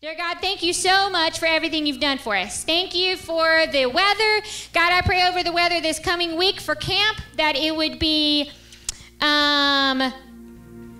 Dear God, thank you so much for everything you've done for us. Thank you for the weather. God, I pray over the weather this coming week for camp that it would be um,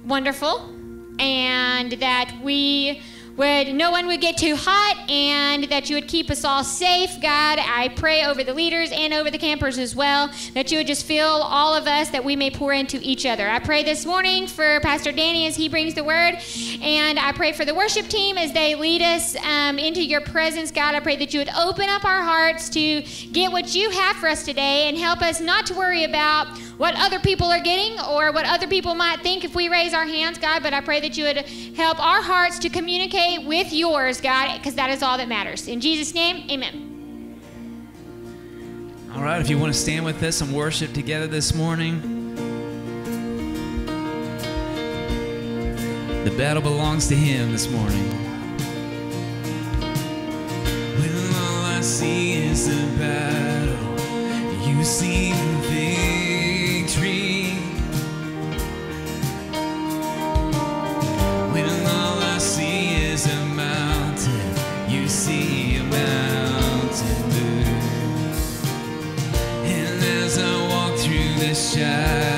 wonderful and that we would no one would get too hot and that you would keep us all safe. God i pray over the leaders and over the campers as well that you would just fill all of us that we may pour into each other. I pray this morning for pastor danny as he brings the word and i pray for the worship team as they lead us um, into your presence. God i pray that you would open up our hearts to get what you have for us today and help us not to worry about what other people are getting or what other people might think if we raise our hands, God, but I pray that you would help our hearts to communicate with yours, God, because that is all that matters. In Jesus' name, amen. All right, if you want to stand with us and worship together this morning, the battle belongs to Him this morning. When all I see is the battle, you see the victory. Through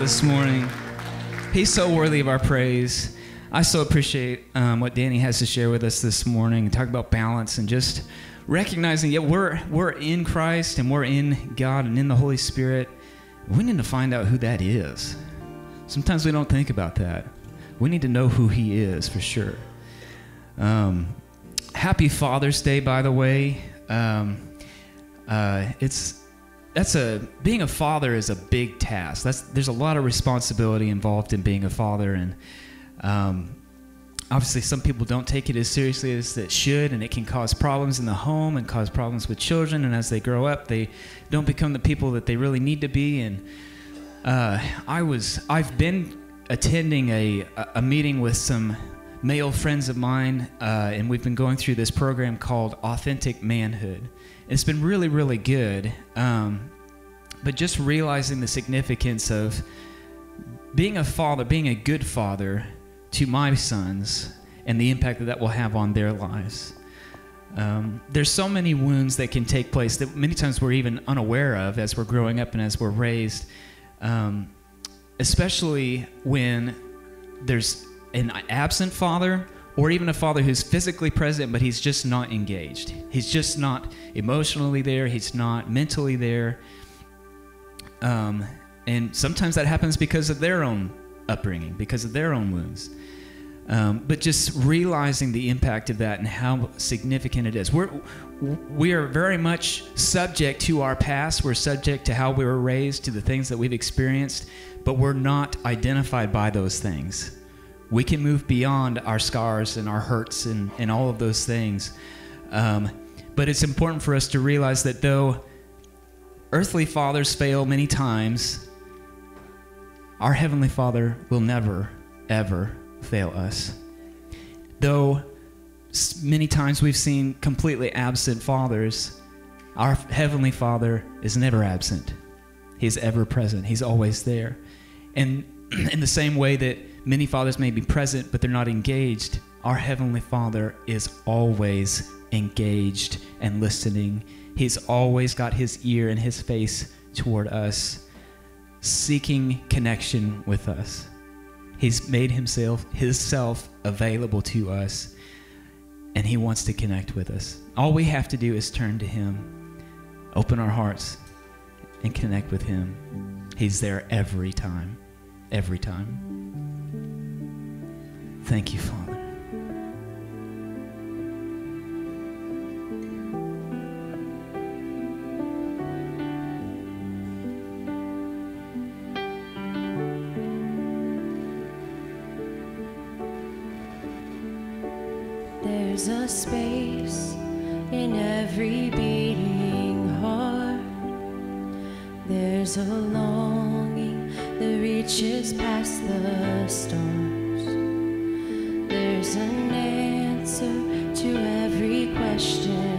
this morning. He's so worthy of our praise. I so appreciate um, what Danny has to share with us this morning talk about balance and just recognizing, yeah, we're, we're in Christ and we're in God and in the Holy Spirit. We need to find out who that is. Sometimes we don't think about that. We need to know who He is for sure. Um, happy Father's Day, by the way. Um, uh, it's that's a being a father is a big task. That's there's a lot of responsibility involved in being a father, and um, obviously some people don't take it as seriously as it should, and it can cause problems in the home and cause problems with children. And as they grow up, they don't become the people that they really need to be. And uh, I was I've been attending a a meeting with some male friends of mine, uh, and we've been going through this program called Authentic Manhood. It's been really, really good. Um, but just realizing the significance of being a father, being a good father to my sons, and the impact that that will have on their lives. Um, there's so many wounds that can take place that many times we're even unaware of as we're growing up and as we're raised, um, especially when there's an absent father or even a father who's physically present but he's just not engaged. He's just not emotionally there, he's not mentally there. Um, and sometimes that happens because of their own upbringing, because of their own wounds. Um, but just realizing the impact of that and how significant it is. We're, we are very much subject to our past. We're subject to how we were raised, to the things that we've experienced, but we're not identified by those things we can move beyond our scars and our hurts and, and all of those things. Um, but it's important for us to realize that though earthly fathers fail many times, our Heavenly Father will never, ever fail us. Though many times we've seen completely absent fathers, our Heavenly Father is never absent. He's ever present, He's always there. And in the same way that Many fathers may be present, but they're not engaged. Our Heavenly Father is always engaged and listening. He's always got his ear and his face toward us, seeking connection with us. He's made himself his self available to us and he wants to connect with us. All we have to do is turn to him, open our hearts and connect with him. He's there every time. Every time. Thank you, Father. There's a space in every beating heart. There's a longing that reaches past the stars. An answer to every question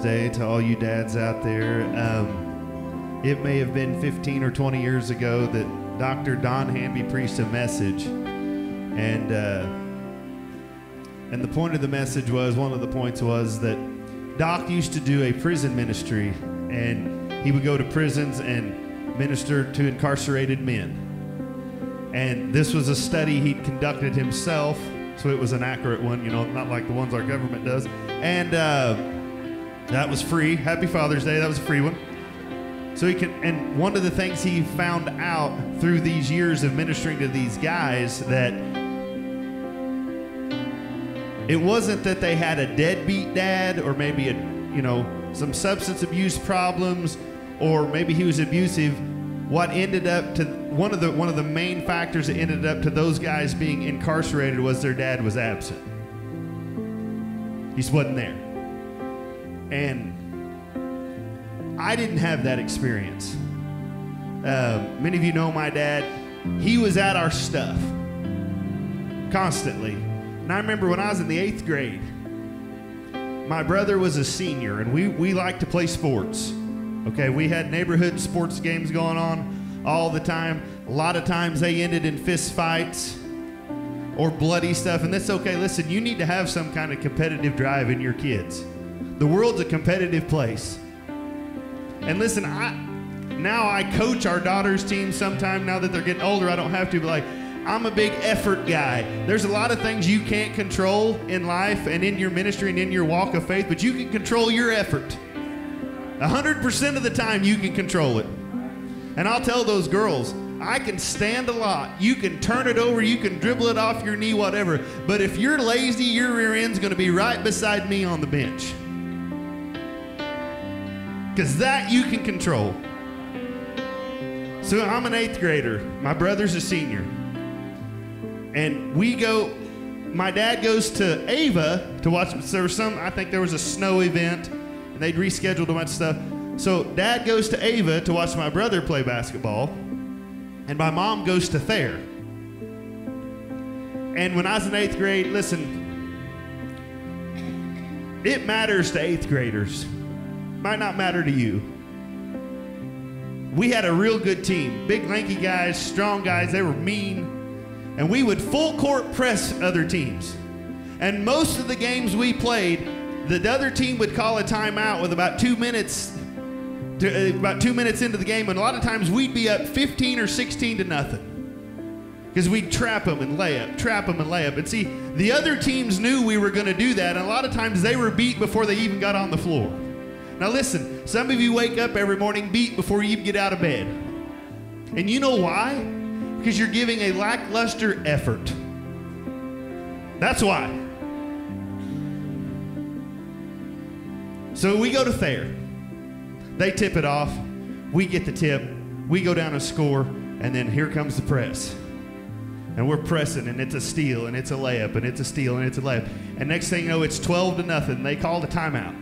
Day to all you dads out there. Um, it may have been 15 or 20 years ago that Dr. Don Hamby preached a message, and uh, and the point of the message was one of the points was that Doc used to do a prison ministry, and he would go to prisons and minister to incarcerated men. And this was a study he'd conducted himself, so it was an accurate one, you know, not like the ones our government does. And uh, that was free. Happy Father's Day. That was a free one. So he can, and one of the things he found out through these years of ministering to these guys that it wasn't that they had a deadbeat dad or maybe a, you know, some substance abuse problems or maybe he was abusive. What ended up to one of the one of the main factors that ended up to those guys being incarcerated was their dad was absent. He just wasn't there. And I didn't have that experience. Uh, many of you know my dad. He was at our stuff constantly. And I remember when I was in the eighth grade, my brother was a senior, and we, we liked to play sports. Okay, we had neighborhood sports games going on all the time. A lot of times they ended in fist fights or bloody stuff, and that's okay. Listen, you need to have some kind of competitive drive in your kids. The world's a competitive place. And listen, I now I coach our daughter's team sometime now that they're getting older. I don't have to, but like I'm a big effort guy. There's a lot of things you can't control in life and in your ministry and in your walk of faith, but you can control your effort. 100% of the time you can control it. And I'll tell those girls, I can stand a lot. You can turn it over, you can dribble it off your knee, whatever. But if you're lazy, your rear end's going to be right beside me on the bench. Because that you can control. So I'm an eighth grader. My brother's a senior. And we go, my dad goes to Ava to watch. There was some, I think there was a snow event, and they'd rescheduled a bunch of stuff. So dad goes to Ava to watch my brother play basketball, and my mom goes to Thayer. And when I was in eighth grade, listen, it matters to eighth graders. Might not matter to you. We had a real good team. Big, lanky guys, strong guys. They were mean. And we would full court press other teams. And most of the games we played, the other team would call a timeout with about two minutes, to, uh, about two minutes into the game. And a lot of times we'd be up 15 or 16 to nothing. Because we'd trap them and lay up, trap them and lay up. And see, the other teams knew we were going to do that. And a lot of times they were beat before they even got on the floor. Now, listen, some of you wake up every morning beat before you get out of bed. And you know why? Because you're giving a lackluster effort. That's why. So we go to Thayer. They tip it off. We get the tip. We go down and score. And then here comes the press. And we're pressing, and it's a steal, and it's a layup, and it's a steal, and it's a layup. And next thing you know, it's 12 to nothing. They call the timeout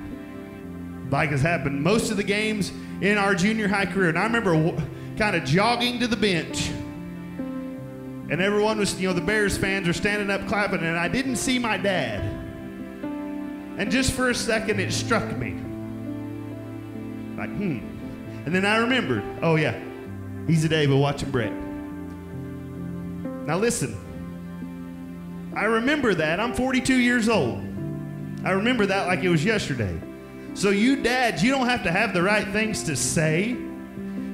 like has happened most of the games in our junior high career. And I remember w- kind of jogging to the bench. And everyone was, you know, the Bears fans were standing up clapping, and I didn't see my dad. And just for a second, it struck me. Like, hmm. And then I remembered, oh, yeah, he's at Ava watching Brett. Now, listen, I remember that. I'm 42 years old. I remember that like it was yesterday. So, you dads, you don't have to have the right things to say.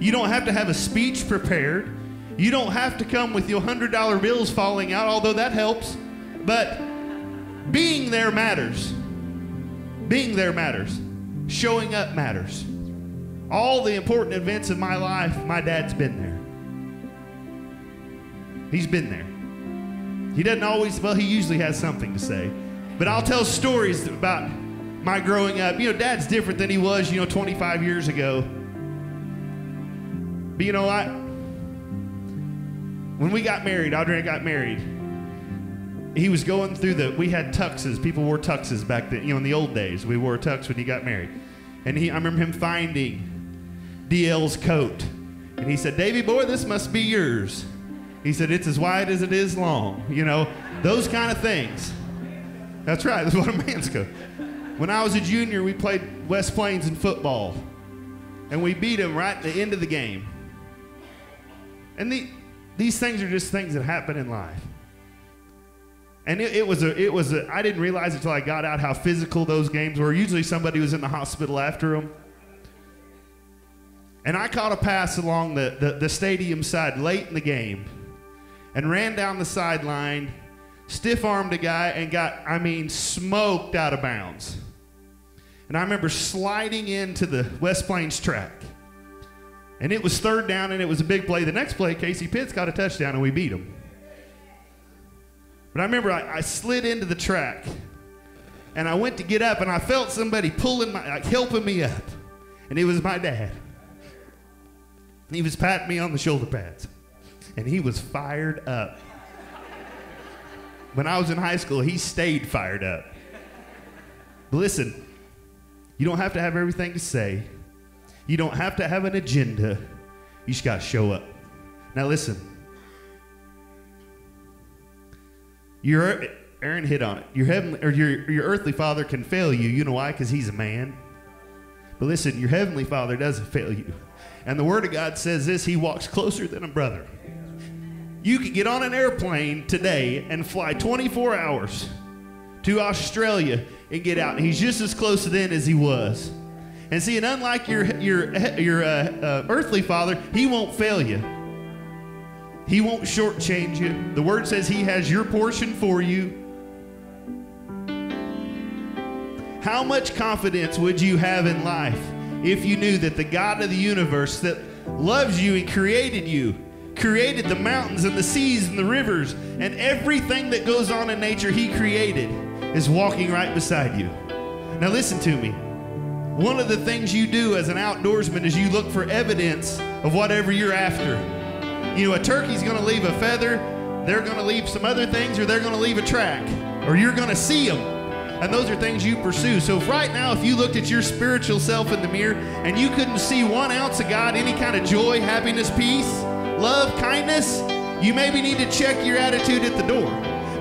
You don't have to have a speech prepared. You don't have to come with your $100 bills falling out, although that helps. But being there matters. Being there matters. Showing up matters. All the important events of my life, my dad's been there. He's been there. He doesn't always, well, he usually has something to say. But I'll tell stories about my growing up. You know, dad's different than he was, you know, 25 years ago. But you know what? When we got married, Audrey and I got married, he was going through the, we had tuxes. People wore tuxes back then, you know, in the old days. We wore a tux when he got married. And he, I remember him finding DL's coat. And he said, Davy boy, this must be yours. He said, it's as wide as it is long. You know, those kind of things. That's right. That's what a man's coat. When I was a junior, we played West Plains in football, and we beat them right at the end of the game. And the, these things are just things that happen in life. And it, it was a, it was a, I didn't realize until I got out how physical those games were. Usually somebody was in the hospital after them. And I caught a pass along the, the, the stadium side late in the game and ran down the sideline, stiff armed a guy, and got, I mean, smoked out of bounds. And I remember sliding into the West Plains track. And it was third down and it was a big play. The next play, Casey Pitts got a touchdown and we beat him. But I remember I, I slid into the track and I went to get up and I felt somebody pulling my, like helping me up. And it was my dad. He was patting me on the shoulder pads. And he was fired up. When I was in high school, he stayed fired up. Listen, you don't have to have everything to say. You don't have to have an agenda. You just got to show up. Now listen. Your Aaron hit on it. Your heavenly or your your earthly father can fail you. You know why? Because he's a man. But listen, your heavenly father doesn't fail you. And the word of God says this, he walks closer than a brother. You could get on an airplane today and fly 24 hours to Australia and get out. And he's just as close to then as he was. And see, and unlike your your your uh, uh, earthly father, he won't fail you. He won't shortchange you. The word says he has your portion for you. How much confidence would you have in life if you knew that the God of the universe that loves you and created you, created the mountains and the seas and the rivers and everything that goes on in nature he created is walking right beside you? Now, listen to me. One of the things you do as an outdoorsman is you look for evidence of whatever you're after. You know, a turkey's going to leave a feather, they're going to leave some other things, or they're going to leave a track, or you're going to see them. And those are things you pursue. So, right now, if you looked at your spiritual self in the mirror and you couldn't see one ounce of God, any kind of joy, happiness, peace, love, kindness, you maybe need to check your attitude at the door.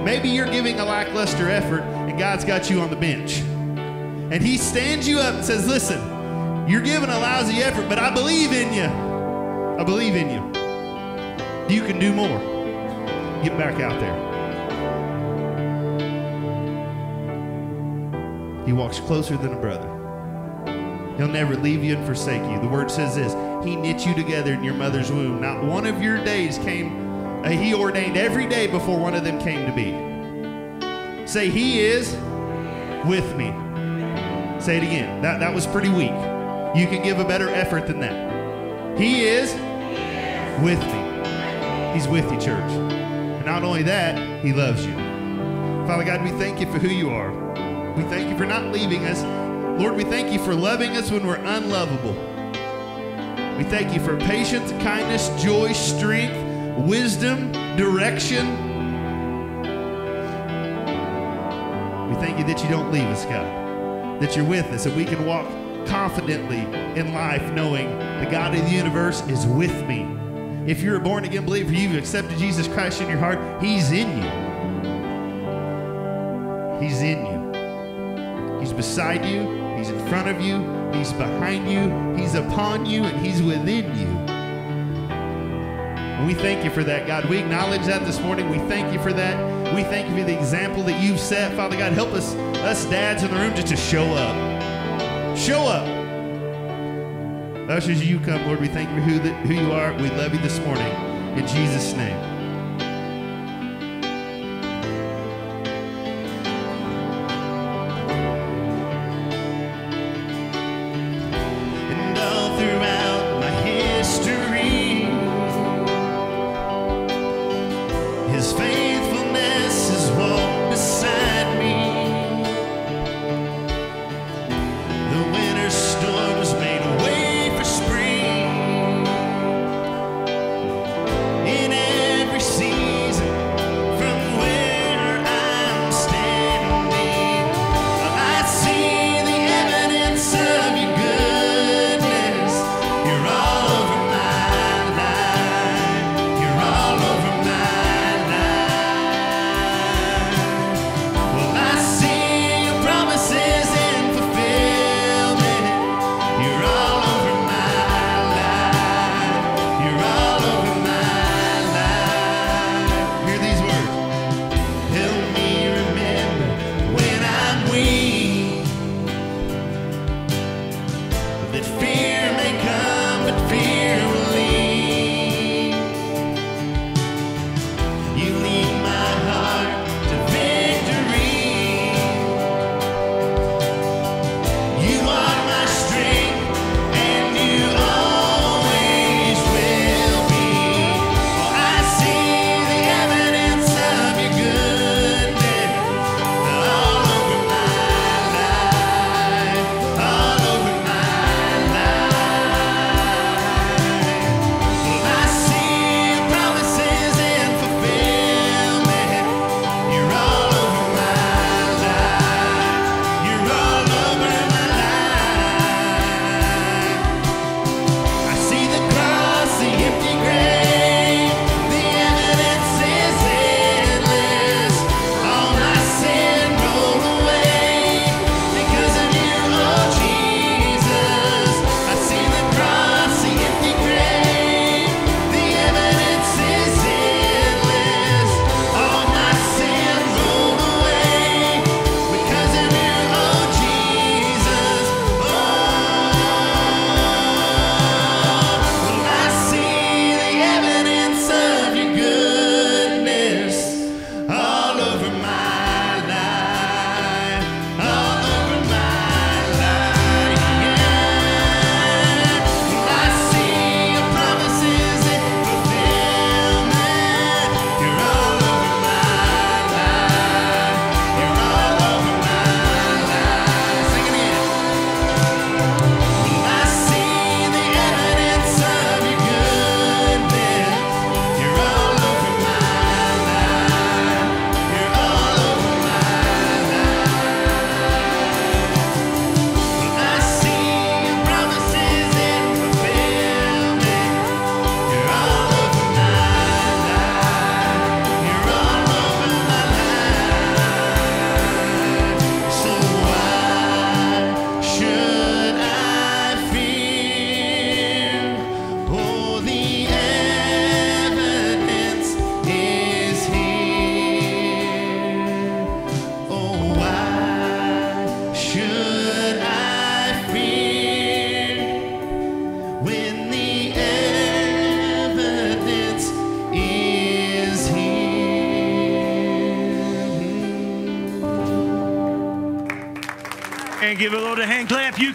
Maybe you're giving a lackluster effort and God's got you on the bench. And He stands you up and says, Listen, you're giving a lousy effort, but I believe in you. I believe in you. You can do more. Get back out there. He walks closer than a brother. He'll never leave you and forsake you. The word says this He knit you together in your mother's womb. Not one of your days came, uh, He ordained every day before one of them came to be. Say, He is with me. Say it again. That, that was pretty weak. You can give a better effort than that. He is with me. He's with you, church. And not only that, He loves you. Father God, we thank you for who you are. We thank you for not leaving us. Lord, we thank you for loving us when we're unlovable. We thank you for patience, kindness, joy, strength, wisdom, direction. We thank you that you don't leave us, God, that you're with us, that we can walk confidently in life knowing the God of the universe is with me. If you're a born again believer, you've accepted Jesus Christ in your heart, He's in you. He's in you. He's beside you, He's in front of you, He's behind you, He's upon you, and He's within you. And we thank you for that, God. We acknowledge that this morning. We thank you for that. We thank you for the example that you've set. Father God, help us, us dads in the room, just to show up. Show up. Ushers, you come, Lord. We thank you for who, that, who you are. We love you this morning. In Jesus' name.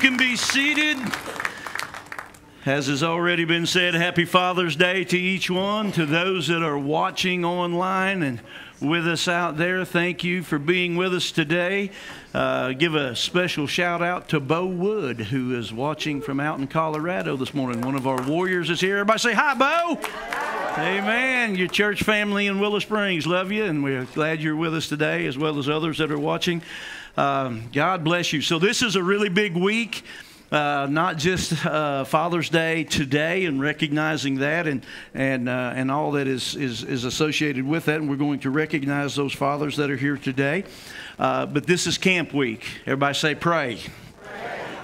Can be seated. As has already been said, happy Father's Day to each one, to those that are watching online and with us out there. Thank you for being with us today. Uh, give a special shout out to Bo Wood, who is watching from out in Colorado this morning. One of our warriors is here. Everybody say hi, Bo. Amen. Your church family in Willow Springs love you, and we're glad you're with us today, as well as others that are watching. Um, God bless you. So, this is a really big week. Uh, not just uh, Father's Day today and recognizing that and and uh, and all that is, is is associated with that, and we're going to recognize those fathers that are here today. Uh, but this is Camp Week. Everybody say pray.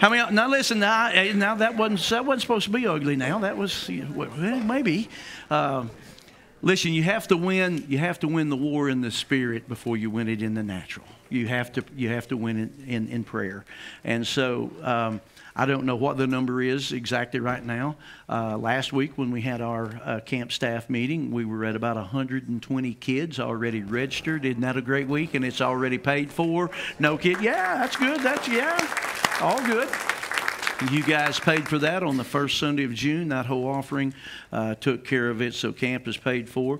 How many? Now listen. Now, eh, now that wasn't that wasn't supposed to be ugly. Now that was well, maybe. Um, listen, you have to win. You have to win the war in the spirit before you win it in the natural. You have to. You have to win it in, in prayer. And so. Um, I don't know what the number is exactly right now. Uh, last week, when we had our uh, camp staff meeting, we were at about 120 kids already registered. Isn't that a great week? And it's already paid for. No kid. Yeah, that's good. That's yeah, all good. You guys paid for that on the first Sunday of June. That whole offering uh, took care of it, so camp is paid for.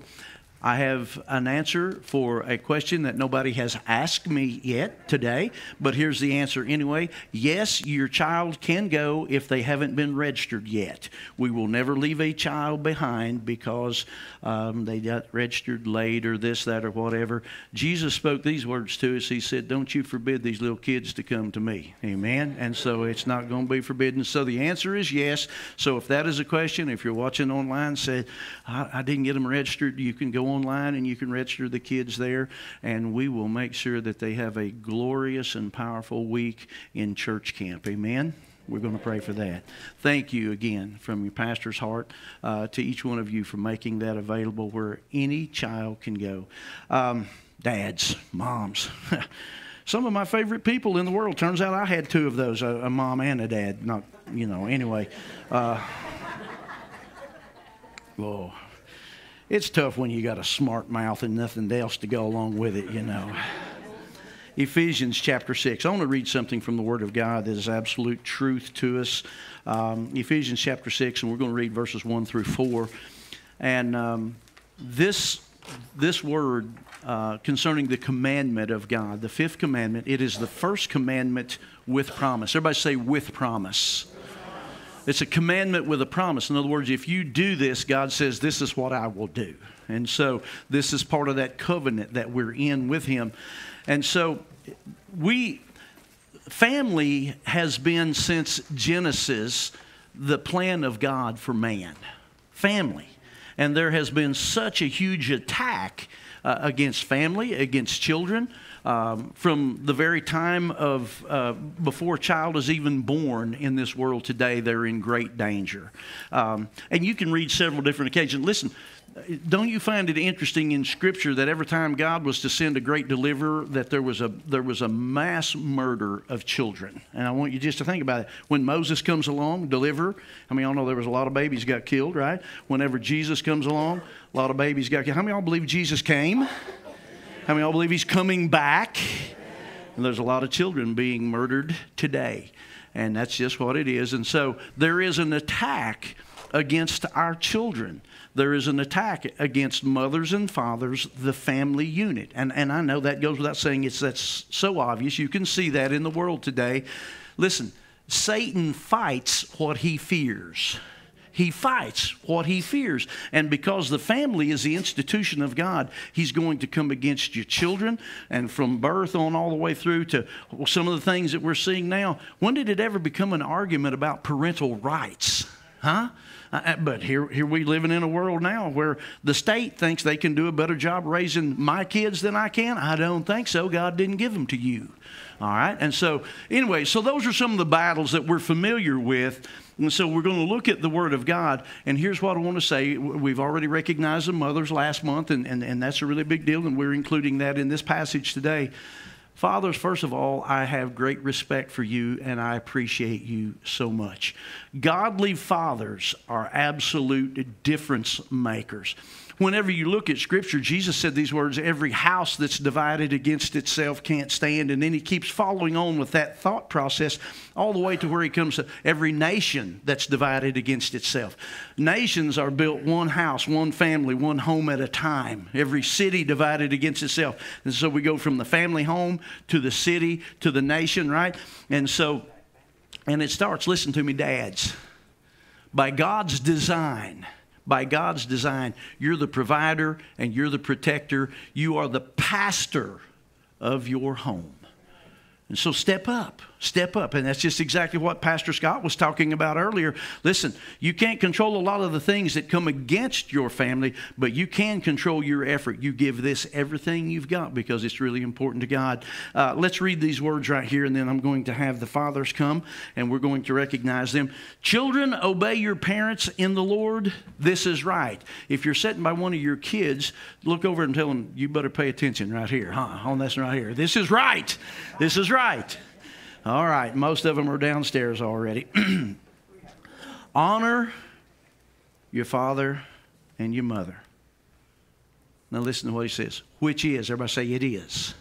I have an answer for a question that nobody has asked me yet today, but here's the answer anyway. Yes, your child can go if they haven't been registered yet. We will never leave a child behind because um, they got registered late or this, that, or whatever. Jesus spoke these words to us. He said, Don't you forbid these little kids to come to me. Amen. And so it's not going to be forbidden. So the answer is yes. So if that is a question, if you're watching online, say, I, I didn't get them registered, you can go online and you can register the kids there, and we will make sure that they have a glorious and powerful week in church camp. Amen. We're going to pray for that. Thank you again from your pastor's heart uh, to each one of you for making that available where any child can go. Um, dads, moms. Some of my favorite people in the world. Turns out I had two of those a, a mom and a dad. Not, you know, anyway. Uh, oh, it's tough when you got a smart mouth and nothing else to go along with it, you know. Ephesians chapter 6. I want to read something from the Word of God that is absolute truth to us. Um, Ephesians chapter 6, and we're going to read verses 1 through 4. And um, this, this word uh, concerning the commandment of God, the fifth commandment, it is the first commandment with promise. Everybody say, with promise. It's a commandment with a promise. In other words, if you do this, God says, This is what I will do. And so this is part of that covenant that we're in with Him. And so we, family has been since Genesis the plan of God for man. Family. And there has been such a huge attack uh, against family, against children. Um, from the very time of uh, before a child is even born in this world today, they're in great danger. Um, and you can read several different occasions. Listen, don't you find it interesting in Scripture that every time God was to send a great deliverer, that there was a there was a mass murder of children? And I want you just to think about it. When Moses comes along, deliverer. I mean, y'all know there was a lot of babies got killed, right? Whenever Jesus comes along, a lot of babies got killed. How many of y'all believe Jesus came? How many of y'all believe He's coming back? And there's a lot of children being murdered today, and that's just what it is. And so there is an attack against our children there is an attack against mothers and fathers, the family unit. And, and I know that goes without saying, it's, that's so obvious. You can see that in the world today. Listen, Satan fights what he fears. He fights what he fears. And because the family is the institution of God, he's going to come against your children and from birth on all the way through to some of the things that we're seeing now. When did it ever become an argument about parental rights? Huh? Uh, but here, here we living in a world now where the state thinks they can do a better job raising my kids than I can. I don't think so. God didn't give them to you. All right. And so, anyway, so those are some of the battles that we're familiar with. And so we're going to look at the Word of God. And here's what I want to say. We've already recognized the mothers last month, and, and, and that's a really big deal, and we're including that in this passage today. Fathers, first of all, I have great respect for you and I appreciate you so much. Godly fathers are absolute difference makers. Whenever you look at Scripture, Jesus said these words every house that's divided against itself can't stand. And then he keeps following on with that thought process all the way to where he comes to every nation that's divided against itself. Nations are built one house, one family, one home at a time. Every city divided against itself. And so we go from the family home to the city to the nation, right? And so, and it starts, listen to me, dads. By God's design, by God's design, you're the provider and you're the protector. You are the pastor of your home. And so step up, step up. And that's just exactly what Pastor Scott was talking about earlier. Listen, you can't control a lot of the things that come against your family, but you can control your effort. You give this everything you've got because it's really important to God. Uh, let's read these words right here, and then I'm going to have the fathers come and we're going to recognize them. Children, obey your parents in the Lord. This is right. If you're sitting by one of your kids, look over and tell them, you better pay attention right here, huh? On this right here. This is right. This is right. All right, most of them are downstairs already. Honor your father and your mother. Now listen to what he says. Which is, everybody say it is.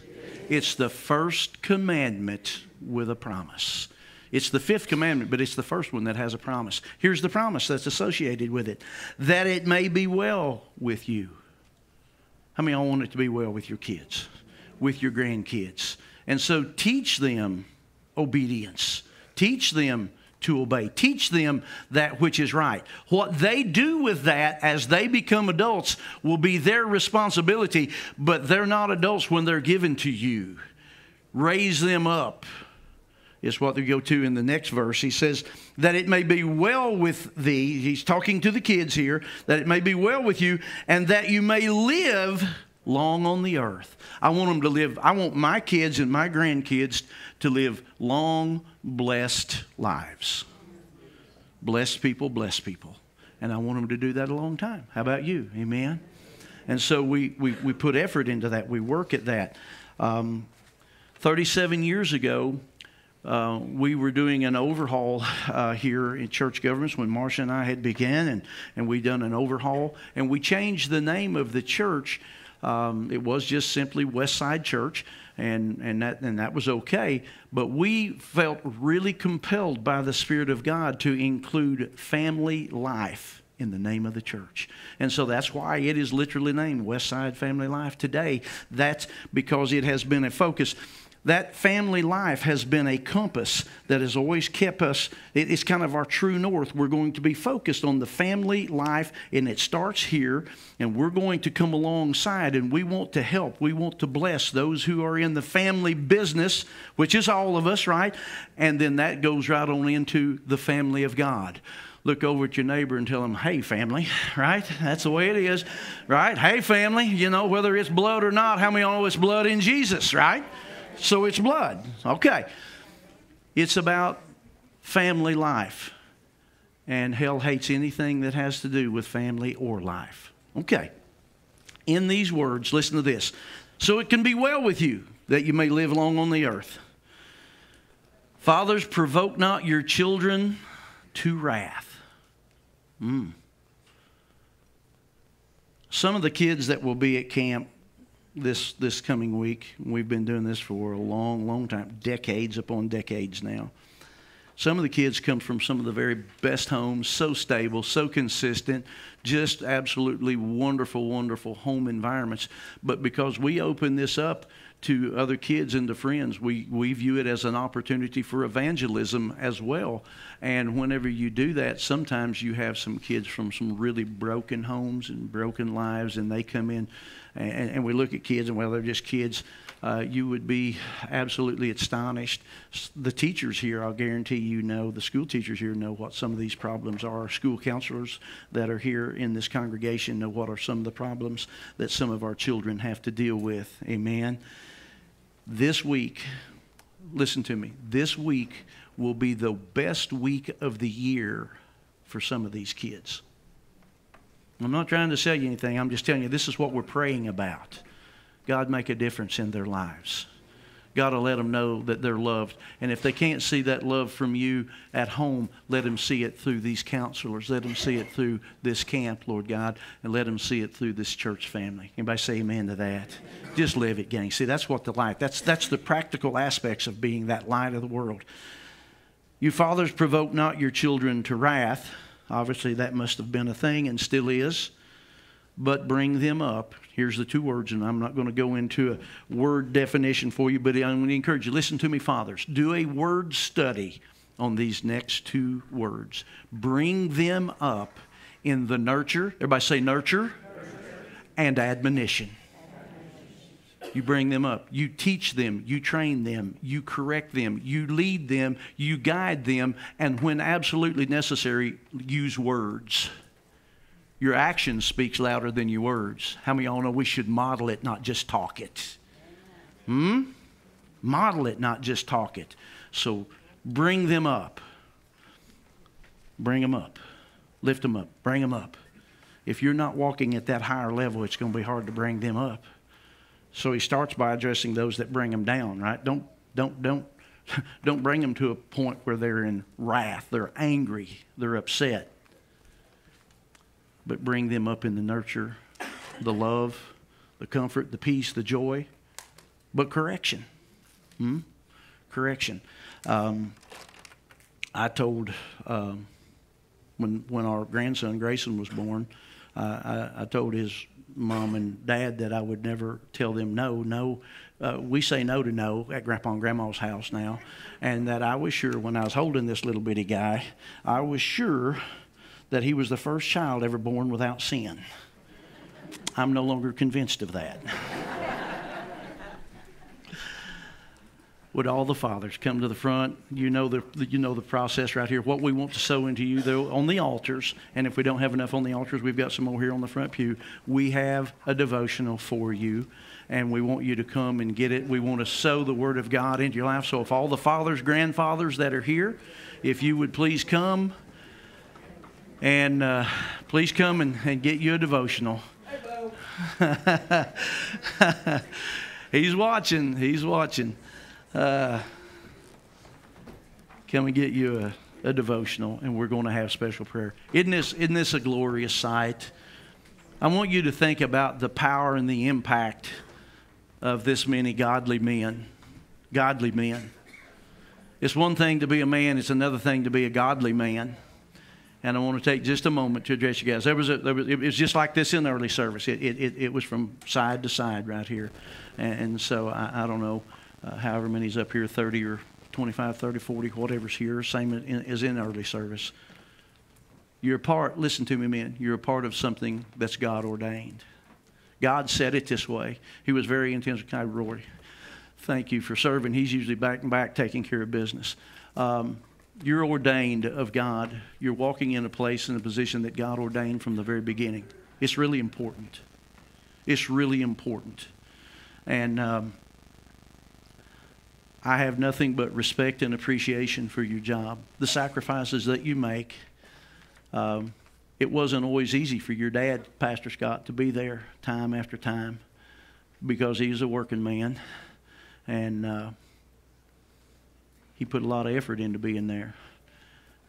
It's the first commandment with a promise. It's the fifth commandment, but it's the first one that has a promise. Here's the promise that's associated with it that it may be well with you. How many of y'all want it to be well with your kids, with your grandkids? And so teach them obedience. Teach them to obey. Teach them that which is right. What they do with that as they become adults will be their responsibility, but they're not adults when they're given to you. Raise them up is what they go to in the next verse. He says, That it may be well with thee. He's talking to the kids here, that it may be well with you, and that you may live long on the earth. I want them to live, I want my kids and my grandkids to live long, blessed lives. Blessed people, blessed people. And I want them to do that a long time. How about you? Amen? And so we, we, we put effort into that, we work at that. Um, 37 years ago, uh, we were doing an overhaul uh, here in church governments when Marcia and I had began, and, and we done an overhaul, and we changed the name of the church. Um, it was just simply West Side Church, and, and, that, and that was okay. But we felt really compelled by the Spirit of God to include family life in the name of the church. And so that's why it is literally named Westside Family Life today. That's because it has been a focus that family life has been a compass that has always kept us it's kind of our true north we're going to be focused on the family life and it starts here and we're going to come alongside and we want to help we want to bless those who are in the family business which is all of us right and then that goes right on into the family of god look over at your neighbor and tell them, hey, family, right? That's the way it is, right? Hey, family, you know, whether it's blood or not, how many know it's blood in Jesus, right? So it's blood. Okay. It's about family life. And hell hates anything that has to do with family or life. Okay. In these words, listen to this. So it can be well with you that you may live long on the earth. Fathers, provoke not your children to wrath. Mm. Some of the kids that will be at camp this this coming week. We've been doing this for a long, long time, decades upon decades now. Some of the kids come from some of the very best homes, so stable, so consistent, just absolutely wonderful, wonderful home environments. But because we open this up to other kids and to friends, we, we view it as an opportunity for evangelism as well. And whenever you do that, sometimes you have some kids from some really broken homes and broken lives, and they come in and, and we look at kids, and well, they're just kids. Uh, you would be absolutely astonished. The teachers here, I'll guarantee you know, the school teachers here know what some of these problems are. School counselors that are here in this congregation know what are some of the problems that some of our children have to deal with. Amen. This week, listen to me, this week will be the best week of the year for some of these kids. I'm not trying to sell you anything. I'm just telling you this is what we're praying about. God, make a difference in their lives. God to let them know that they're loved. And if they can't see that love from you at home, let them see it through these counselors. Let them see it through this camp, Lord God, and let them see it through this church family. Anybody say amen to that? Just live it, gang. See, that's what the light. That's that's the practical aspects of being that light of the world. You fathers provoke not your children to wrath. Obviously, that must have been a thing and still is. But bring them up. Here's the two words, and I'm not going to go into a word definition for you, but I'm going to encourage you. Listen to me, fathers. Do a word study on these next two words. Bring them up in the nurture. Everybody say nurture, and admonition. You bring them up. You teach them. You train them. You correct them. You lead them. You guide them. And when absolutely necessary, use words. Your action speaks louder than your words. How many of y'all know we should model it, not just talk it? Hmm? Model it, not just talk it. So bring them up. Bring them up. Lift them up. Bring them up. If you're not walking at that higher level, it's going to be hard to bring them up. So he starts by addressing those that bring him down, right? Don't, don't, don't, don't bring them to a point where they're in wrath, they're angry, they're upset. But bring them up in the nurture, the love, the comfort, the peace, the joy, but correction. Hmm? Correction. Um, I told um, when when our grandson Grayson was born, uh, I, I told his mom and dad that I would never tell them no. No, uh, we say no to no at Grandpa and Grandma's house now, and that I was sure when I was holding this little bitty guy, I was sure that he was the first child ever born without sin. I'm no longer convinced of that. Would all the fathers come to the front? You know the you know the process right here. What we want to sow into you, though, on the altars, and if we don't have enough on the altars, we've got some more here on the front pew. We have a devotional for you, and we want you to come and get it. We want to sow the Word of God into your life. So, if all the fathers, grandfathers that are here, if you would please come, and uh, please come and, and get you a devotional. he's watching. He's watching. Uh, come and get you a, a devotional, and we're going to have special prayer. Isn't this, isn't this a glorious sight? I want you to think about the power and the impact of this many godly men. Godly men. It's one thing to be a man, it's another thing to be a godly man. And I want to take just a moment to address you guys. There was, a, there was it was just like this in the early service. It, it, it, was from side to side right here. And, and so I, I don't know uh, however many's up here 30 or 25, 30, 40, whatever's here, same in, as in early service. You're a part, listen to me, men, you're a part of something that's God ordained. God said it this way. He was very intentional. Kind of Rory, thank you for serving. He's usually back and back taking care of business. Um, you're ordained of God. You're walking in a place in a position that God ordained from the very beginning. It's really important. It's really important. And um, I have nothing but respect and appreciation for your job, the sacrifices that you make. Um, it wasn't always easy for your dad, Pastor Scott, to be there time after time because he's a working man. And uh, he put a lot of effort into being there.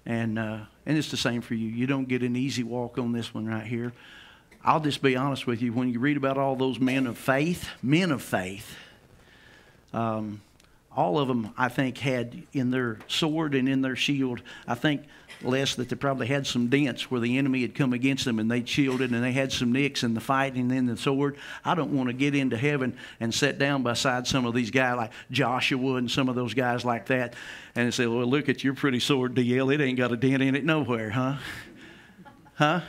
And, uh, and it's the same for you. You don't get an easy walk on this one right here. I'll just be honest with you. When you read about all those men of faith, men of faith, um, all of them, I think, had in their sword and in their shield, I think, less that they probably had some dents where the enemy had come against them and they shielded and they had some nicks in the fight and in the sword. I don't want to get into heaven and sit down beside some of these guys like Joshua and some of those guys like that and say, well, look at your pretty sword, DL. It ain't got a dent in it nowhere, huh? Huh?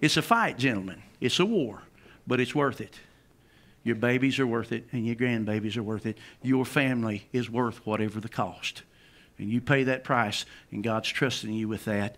It's a fight, gentlemen. It's a war, but it's worth it. Your babies are worth it, and your grandbabies are worth it. Your family is worth whatever the cost. And you pay that price, and God's trusting you with that.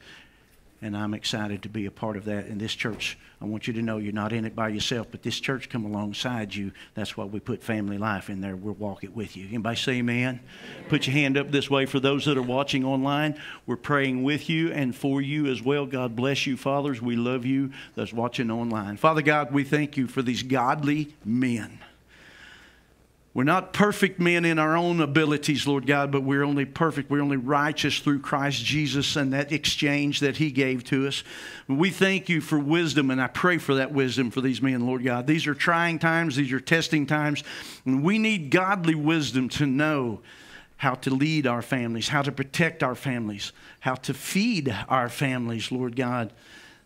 And I'm excited to be a part of that. In this church, I want you to know you're not in it by yourself, but this church come alongside you. That's why we put family life in there. We'll walk it with you. Anybody say amen? Put your hand up this way for those that are watching online. We're praying with you and for you as well. God bless you, fathers. We love you that's watching online. Father God, we thank you for these godly men We're not perfect men in our own abilities, Lord God, but we're only perfect. We're only righteous through Christ Jesus and that exchange that He gave to us. We thank you for wisdom, and I pray for that wisdom for these men, Lord God. These are trying times, these are testing times, and we need godly wisdom to know how to lead our families, how to protect our families, how to feed our families, Lord God.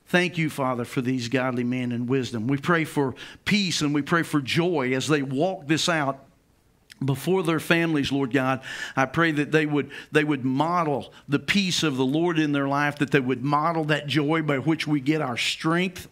Thank you, Father, for these godly men and wisdom. We pray for peace and we pray for joy as they walk this out before their families lord god i pray that they would they would model the peace of the lord in their life that they would model that joy by which we get our strength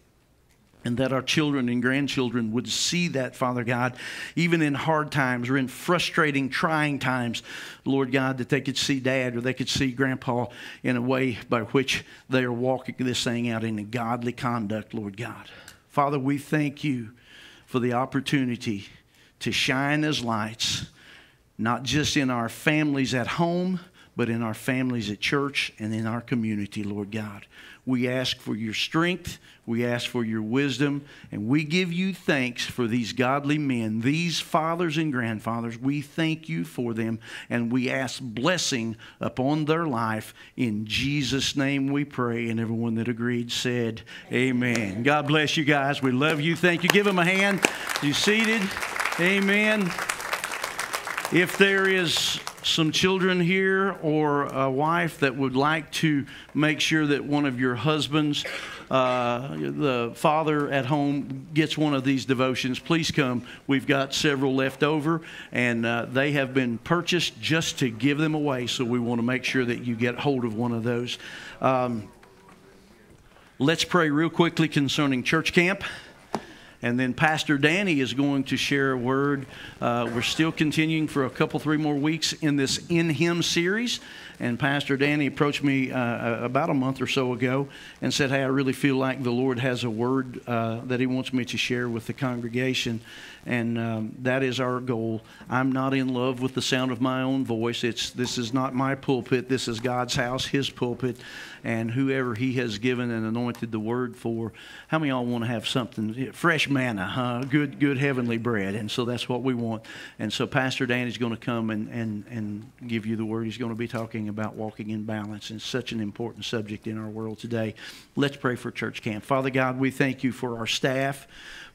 and that our children and grandchildren would see that, Father God, even in hard times or in frustrating, trying times, Lord God, that they could see Dad or they could see Grandpa in a way by which they are walking this thing out in a godly conduct, Lord God. Father, we thank you for the opportunity to shine as lights, not just in our families at home, but in our families at church and in our community, Lord God. We ask for your strength, we ask for your wisdom, and we give you thanks for these godly men, these fathers and grandfathers. We thank you for them, and we ask blessing upon their life. In Jesus' name we pray. And everyone that agreed said, Amen. God bless you guys. We love you. Thank you. Give them a hand. You seated. Amen. If there is some children here or a wife that would like to make sure that one of your husbands, uh, the father at home, gets one of these devotions, please come. We've got several left over, and uh, they have been purchased just to give them away. So we want to make sure that you get hold of one of those. Um, let's pray real quickly concerning church camp. And then Pastor Danny is going to share a word. Uh, we're still continuing for a couple, three more weeks in this In Him series. And Pastor Danny approached me uh, about a month or so ago and said, Hey, I really feel like the Lord has a word uh, that He wants me to share with the congregation. And um, that is our goal. I'm not in love with the sound of my own voice. It's, this is not my pulpit, this is God's house, His pulpit. And whoever He has given and anointed the word for, how many of y'all want to have something fresh manna, huh? Good, good heavenly bread. And so that's what we want. And so Pastor Danny's going to come and, and, and give you the word. He's going to be talking about walking in balance. And such an important subject in our world today. Let's pray for church camp. Father God, we thank you for our staff,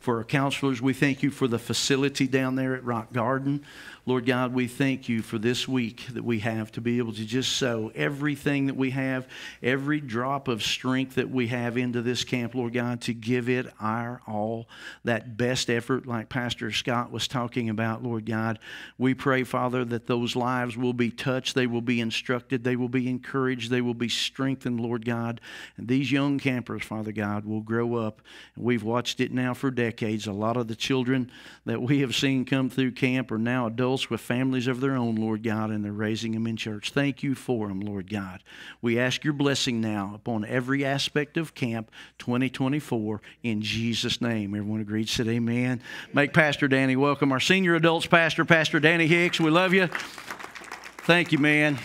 for our counselors. We thank you for the facility down there at Rock Garden. Lord God, we thank you for this week that we have to be able to just sow everything that we have, every drop of strength that we have into this camp, Lord God, to give it our all, that best effort, like Pastor Scott was talking about, Lord God. We pray, Father, that those lives will be touched, they will be instructed, they will be encouraged, they will be strengthened, Lord God. And these young campers, Father God, will grow up. We've watched it now for decades. A lot of the children that we have seen come through camp are now adults with families of their own, Lord God, and they're raising them in church. Thank you for them, Lord God. We ask your blessing now upon every aspect of camp 2024 in Jesus' name. Everyone agreed, said amen. Make Pastor Danny welcome. Our senior adults pastor, Pastor Danny Hicks. We love you. Thank you, man.